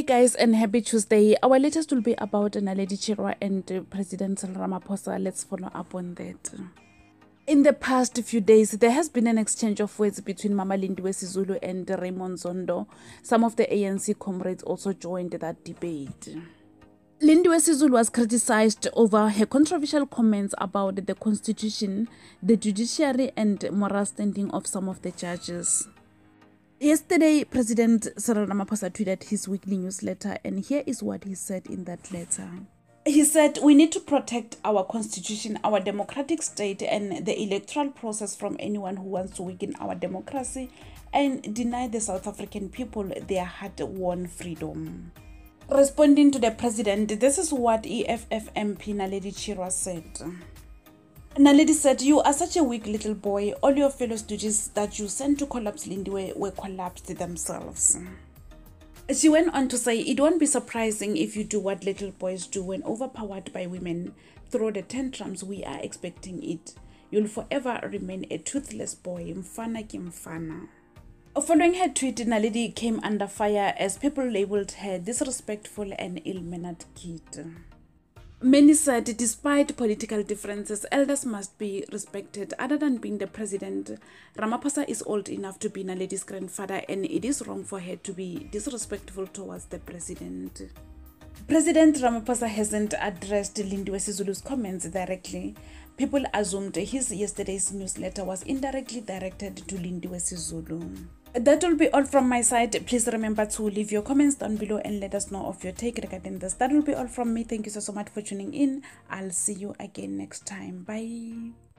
Hi guys and happy Tuesday. Our latest will be about Naledi Chirwa and President Ramaphosa. Let's follow up on that. In the past few days, there has been an exchange of words between Mama Lindiwe Sisulu and Raymond Zondo. Some of the ANC comrades also joined that debate. Lindiwe Sisulu was criticized over her controversial comments about the constitution, the judiciary, and moral standing of some of the judges. Yesterday, President Cyril Ramaphosa tweeted his weekly newsletter, and here is what he said in that letter. He said, We need to protect our constitution, our democratic state, and the electoral process from anyone who wants to weaken our democracy and deny the South African people their hard won freedom. Responding to the president, this is what EFF MP Naledi Chirwa said. Naledi said, You are such a weak little boy. All your fellow stooges that you sent to collapse Lindiwe were collapsed themselves. She went on to say, It won't be surprising if you do what little boys do when overpowered by women, throw the tantrums we are expecting it. You'll forever remain a toothless boy. Mfana ki mfana. Following her tweet, Naledi came under fire as people labeled her disrespectful and ill mannered kid. Many said, despite political differences, elders must be respected. Other than being the president, Ramaphosa is old enough to be Naledi's grandfather, and it is wrong for her to be disrespectful towards the president. President Ramaphosa hasn't addressed Lindiwe Sisulu's comments directly. People assumed his yesterday's newsletter was indirectly directed to Lindiwe Sisulu. That will be all from my side. Please remember to leave your comments down below and let us know of your take regarding this. That will be all from me. Thank you so, so much for tuning in. I'll see you again next time. Bye.